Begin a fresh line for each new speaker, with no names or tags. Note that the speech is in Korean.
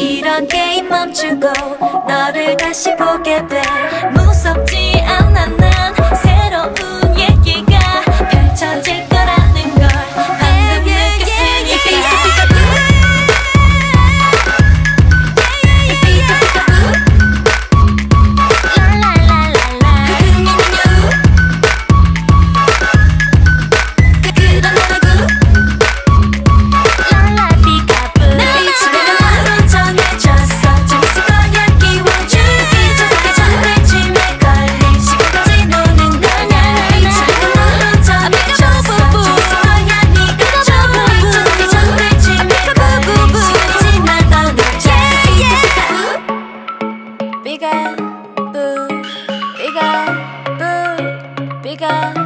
이런 게임 멈추고 너를 다시 보게 돼. 무섭지 않아 나? bigger